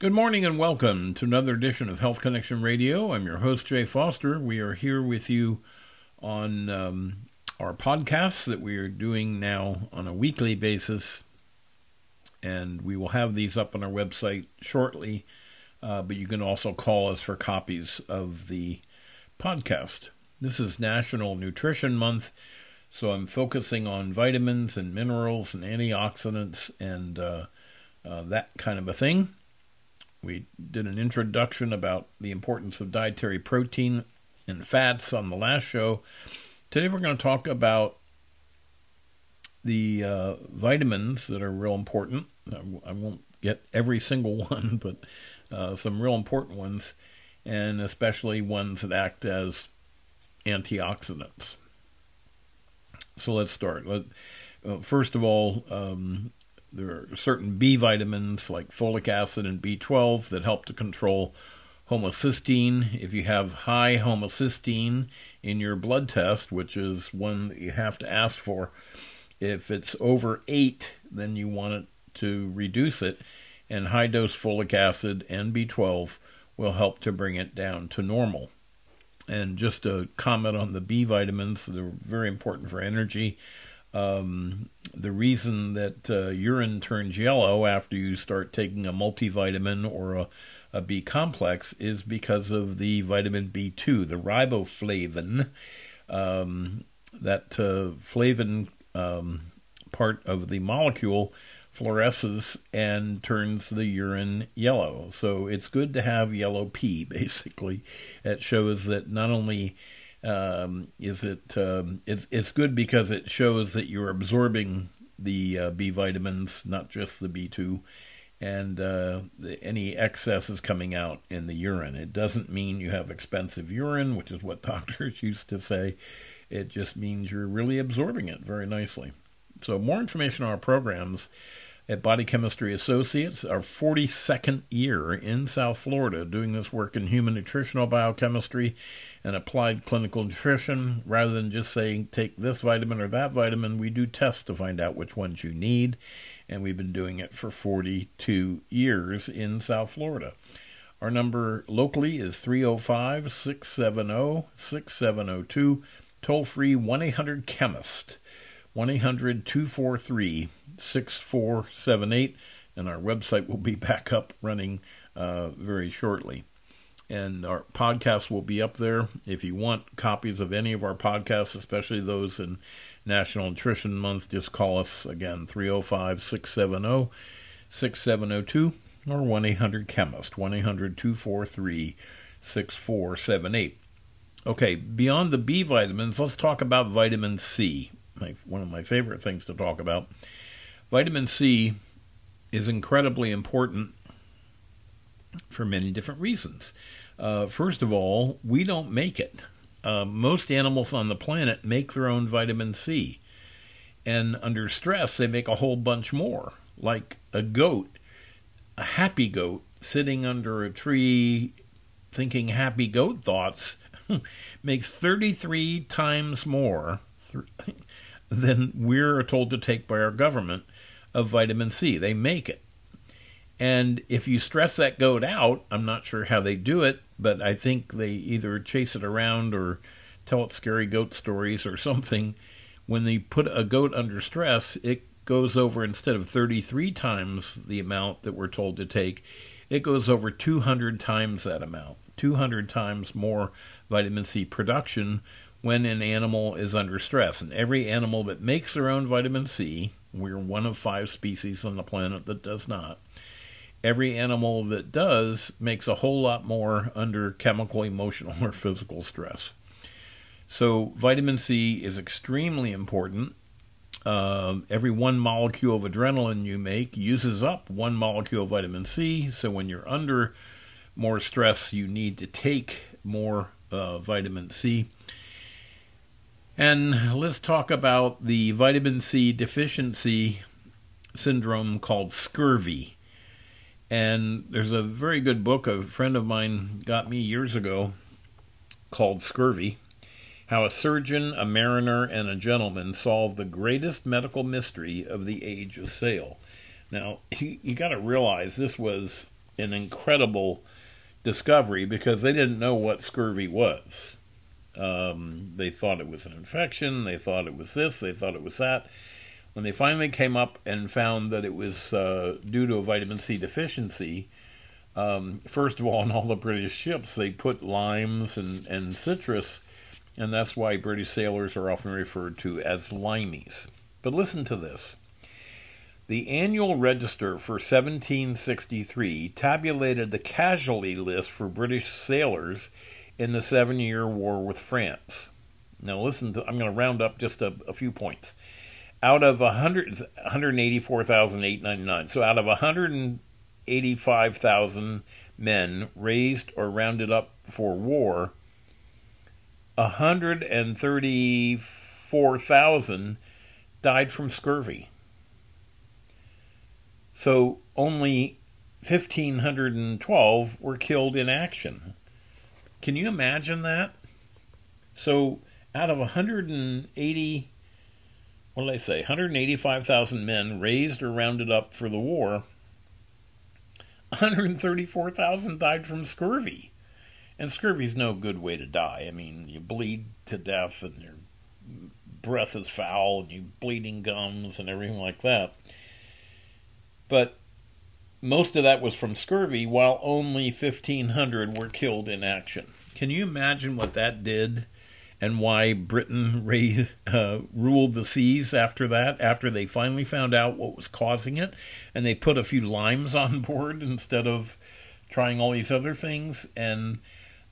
Good morning and welcome to another edition of Health Connection Radio. I'm your host, Jay Foster. We are here with you on um, our podcasts that we are doing now on a weekly basis, and we will have these up on our website shortly. Uh, but you can also call us for copies of the podcast. This is National Nutrition Month, so I'm focusing on vitamins and minerals and antioxidants and uh, uh, that kind of a thing. We did an introduction about the importance of dietary protein and fats on the last show. Today we're going to talk about the uh, vitamins that are real important. I won't get every single one, but uh, some real important ones, and especially ones that act as antioxidants. So let's start. Let, uh, first of all, um, there are certain B vitamins like folic acid and B12 that help to control homocysteine. If you have high homocysteine in your blood test, which is one that you have to ask for, if it's over 8, then you want it to reduce it, and high dose folic acid and B12 will help to bring it down to normal. And just a comment on the B vitamins, they're very important for energy. Um, the reason that uh, urine turns yellow after you start taking a multivitamin or a, a B complex is because of the vitamin B2, the riboflavin. Um, that uh, flavin um, part of the molecule fluoresces and turns the urine yellow. So it's good to have yellow pee, basically. It shows that not only um, is it um, it's, it's good because it shows that you're absorbing the uh, B vitamins, not just the B2, and uh, the, any excess is coming out in the urine. It doesn't mean you have expensive urine, which is what doctors used to say. It just means you're really absorbing it very nicely. So, more information on our programs at Body Chemistry Associates, our 42nd year in South Florida doing this work in human nutritional biochemistry and applied clinical nutrition. Rather than just saying take this vitamin or that vitamin, we do tests to find out which ones you need, and we've been doing it for 42 years in South Florida. Our number locally is 305 670 6702, toll free 1 800 Chemist. 1 800 243 6478, and our website will be back up running uh, very shortly. And our podcast will be up there. If you want copies of any of our podcasts, especially those in National Nutrition Month, just call us again 305 670 6702 or 1 800 Chemist, 1 800 243 6478. Okay, beyond the B vitamins, let's talk about vitamin C my, one of my favorite things to talk about. Vitamin C is incredibly important for many different reasons. Uh, first of all, we don't make it. Uh, most animals on the planet make their own vitamin C. And under stress, they make a whole bunch more. Like a goat, a happy goat sitting under a tree thinking happy goat thoughts makes 33 times more than we're told to take by our government of vitamin C. They make it. And if you stress that goat out, I'm not sure how they do it, but I think they either chase it around or tell it scary goat stories or something. When they put a goat under stress, it goes over instead of 33 times the amount that we're told to take, it goes over 200 times that amount. 200 times more vitamin C production when an animal is under stress. And every animal that makes their own vitamin C, we're one of five species on the planet that does not. Every animal that does makes a whole lot more under chemical, emotional, or physical stress. So, vitamin C is extremely important. Uh, every one molecule of adrenaline you make uses up one molecule of vitamin C. So, when you're under more stress, you need to take more uh, vitamin C. And let's talk about the vitamin C deficiency syndrome called scurvy. And there's a very good book a friend of mine got me years ago called Scurvy How a Surgeon, a Mariner, and a Gentleman Solved the Greatest Medical Mystery of the Age of Sail. Now, you, you got to realize this was an incredible discovery because they didn't know what scurvy was. Um, they thought it was an infection, they thought it was this, they thought it was that. When they finally came up and found that it was uh, due to a vitamin C deficiency, um, first of all, on all the British ships, they put limes and, and citrus, and that's why British sailors are often referred to as limeys. But listen to this. The annual register for 1763 tabulated the casualty list for British sailors in the Seven Year War with France. Now, listen to, I'm going to round up just a, a few points. Out of 100, 184,899, so out of 185,000 men raised or rounded up for war, 134,000 died from scurvy. So only 1,512 were killed in action. Can you imagine that? So out of 180, what did I say, 185,000 men raised or rounded up for the war, 134,000 died from scurvy. And scurvy's no good way to die. I mean, you bleed to death and your breath is foul and you bleeding gums and everything like that. But most of that was from scurvy, while only 1,500 were killed in action. Can you imagine what that did and why Britain uh, ruled the seas after that, after they finally found out what was causing it? And they put a few limes on board instead of trying all these other things. And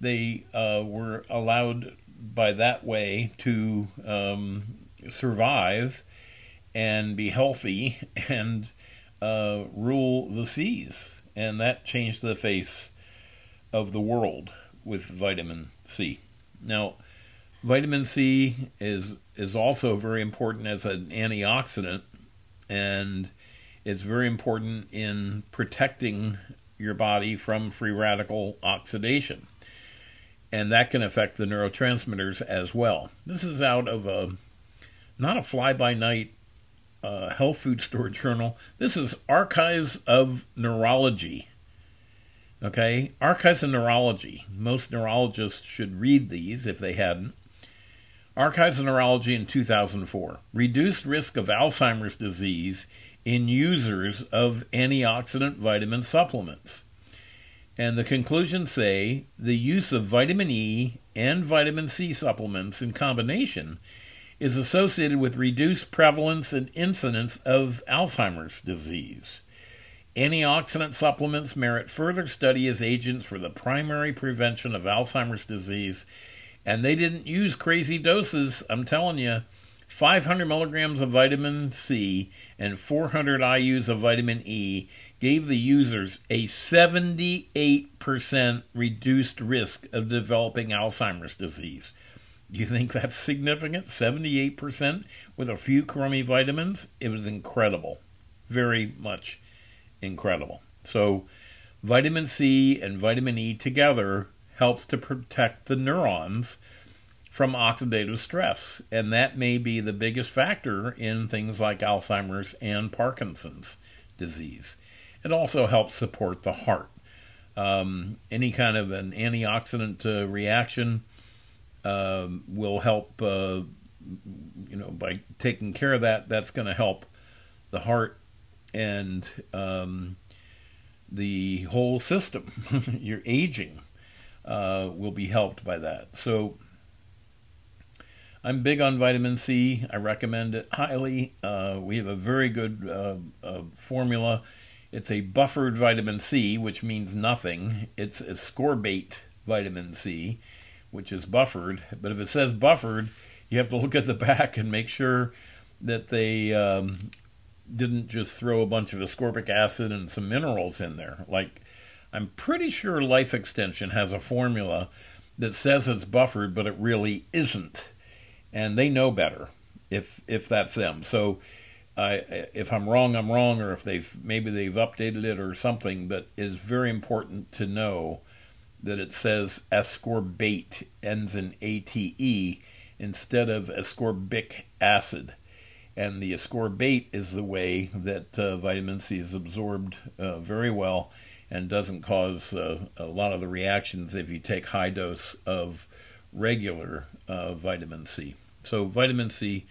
they uh, were allowed by that way to um, survive and be healthy and uh, rule the seas, and that changed the face of the world with vitamin C. Now, vitamin C is is also very important as an antioxidant, and it's very important in protecting your body from free radical oxidation. And that can affect the neurotransmitters as well. This is out of a not a fly by night uh, Health Food Store Journal. This is Archives of Neurology. Okay, Archives of Neurology. Most neurologists should read these if they hadn't. Archives of Neurology in 2004. Reduced risk of Alzheimer's disease in users of antioxidant vitamin supplements. And the conclusions say the use of vitamin E and vitamin C supplements in combination is associated with reduced prevalence and incidence of Alzheimer's disease. Antioxidant supplements merit further study as agents for the primary prevention of Alzheimer's disease, and they didn't use crazy doses. I'm telling you, 500 milligrams of vitamin C and 400 IUs of vitamin E gave the users a 78% reduced risk of developing Alzheimer's disease. Do you think that's significant? 78% with a few crummy vitamins? It was incredible. Very much incredible. So, vitamin C and vitamin E together helps to protect the neurons from oxidative stress. And that may be the biggest factor in things like Alzheimer's and Parkinson's disease. It also helps support the heart. Um, any kind of an antioxidant uh, reaction um, will help. Uh, you know, by taking care of that, that's going to help the heart and um, the whole system. Your aging uh, will be helped by that. So. I'm big on vitamin C. I recommend it highly. Uh, we have a very good uh, uh, formula. It's a buffered vitamin C, which means nothing. It's ascorbate vitamin C which is buffered. But if it says buffered, you have to look at the back and make sure that they um, didn't just throw a bunch of ascorbic acid and some minerals in there. Like, I'm pretty sure Life Extension has a formula that says it's buffered, but it really isn't. And they know better if if that's them. So if I'm wrong, I'm wrong, or if they've maybe they've updated it or something. But it's very important to know that it says ascorbate ends in ate instead of ascorbic acid. And the ascorbate is the way that uh, vitamin C is absorbed uh, very well and doesn't cause uh, a lot of the reactions if you take high dose of regular uh, vitamin C. So vitamin C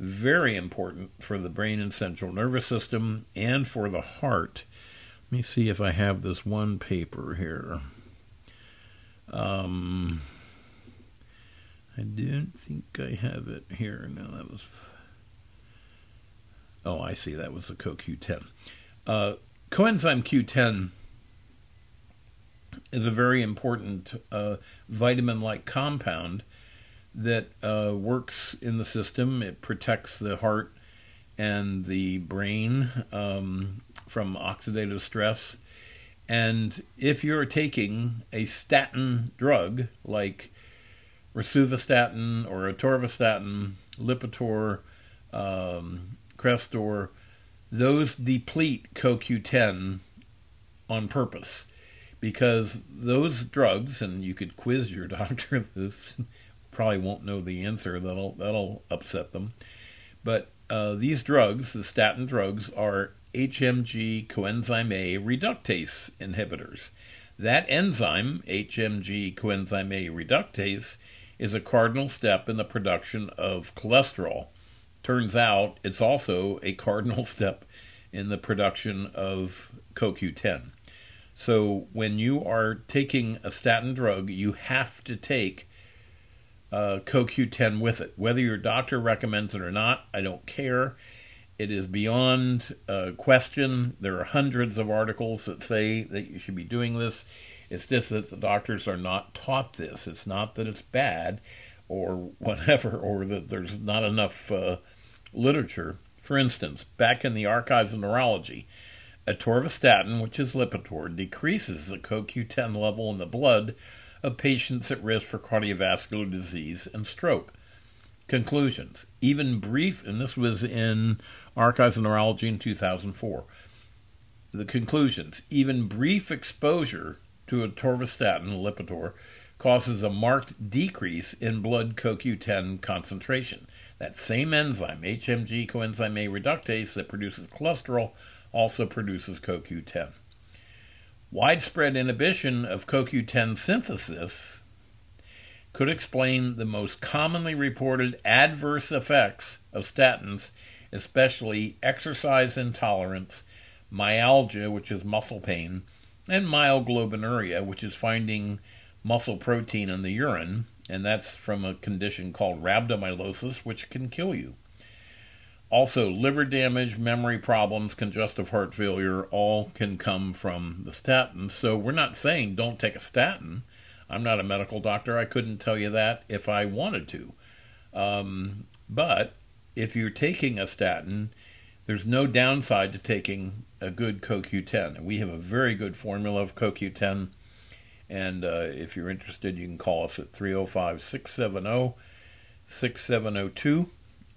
very important for the brain and central nervous system and for the heart. Let me see if I have this one paper here. Um, I don't think I have it here. No, that was. Oh, I see. That was the CoQ10. Uh, coenzyme Q10 is a very important uh, vitamin like compound that uh, works in the system. It protects the heart and the brain um, from oxidative stress. And if you're taking a statin drug like rosuvastatin or atorvastatin, Lipitor, um, Crestor, those deplete CoQ10 on purpose because those drugs, and you could quiz your doctor this, probably won't know the answer. That'll that'll upset them. But uh, these drugs, the statin drugs, are HMG coenzyme A reductase inhibitors. That enzyme, HMG coenzyme A reductase, is a cardinal step in the production of cholesterol. Turns out it's also a cardinal step in the production of CoQ10. So when you are taking a statin drug, you have to take uh, CoQ10 with it. Whether your doctor recommends it or not, I don't care. It is beyond uh, question. There are hundreds of articles that say that you should be doing this. It's just that the doctors are not taught this. It's not that it's bad or whatever, or that there's not enough uh, literature. For instance, back in the archives of neurology, atorvastatin, which is Lipitor, decreases the CoQ10 level in the blood of patients at risk for cardiovascular disease and stroke. Conclusions. Even brief, and this was in Archives of Neurology in 2004. The conclusions. Even brief exposure to atorvastatin, Lipitor, causes a marked decrease in blood CoQ10 concentration. That same enzyme, HMG coenzyme A reductase, that produces cholesterol, also produces CoQ10. Widespread inhibition of CoQ10 synthesis could explain the most commonly reported adverse effects of statins, especially exercise intolerance, myalgia, which is muscle pain, and myoglobinuria, which is finding muscle protein in the urine, and that's from a condition called rhabdomyolysis, which can kill you. Also, liver damage, memory problems, congestive heart failure, all can come from the statin. So, we're not saying don't take a statin. I'm not a medical doctor. I couldn't tell you that if I wanted to. Um, but if you're taking a statin, there's no downside to taking a good CoQ10. We have a very good formula of CoQ10. And uh, if you're interested, you can call us at 305 670 6702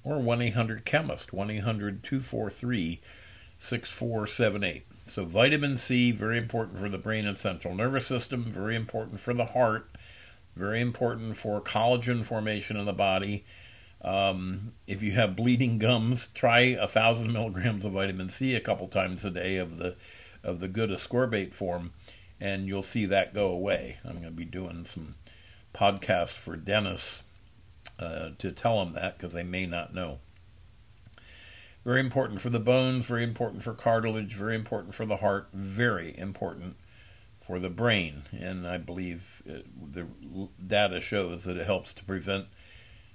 or 1 800 Chemist, 1 800 243 6478. So, vitamin C, very important for the brain and central nervous system, very important for the heart, very important for collagen formation in the body. Um, if you have bleeding gums, try a thousand milligrams of vitamin C a couple times a day of the of the good ascorbate form, and you'll see that go away. I'm going to be doing some podcasts for dentists uh, to tell them that because they may not know. Very important for the bones, very important for cartilage, very important for the heart, very important for the brain. And I believe it, the data shows that it helps to prevent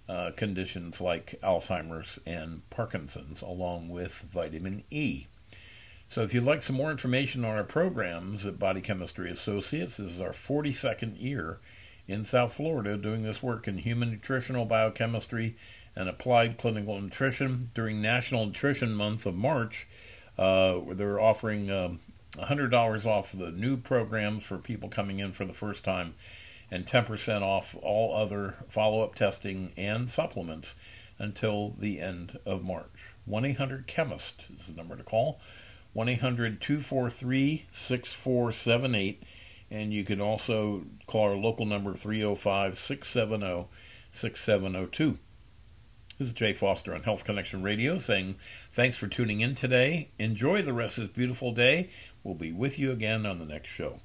uh, conditions like Alzheimer's and Parkinson's, along with vitamin E. So, if you'd like some more information on our programs at Body Chemistry Associates, this is our 42nd year in South Florida doing this work in human nutritional biochemistry and applied clinical nutrition. During National Nutrition Month of March, uh, they're offering um, $100 off the new programs for people coming in for the first time and 10% off all other follow up testing and supplements until the end of March. 1 800 Chemist is the number to call. 1 800 243 6478 and you can also call our local number 305 670 6702. This is Jay Foster on Health Connection Radio saying thanks for tuning in today. Enjoy the rest of this beautiful day. We'll be with you again on the next show.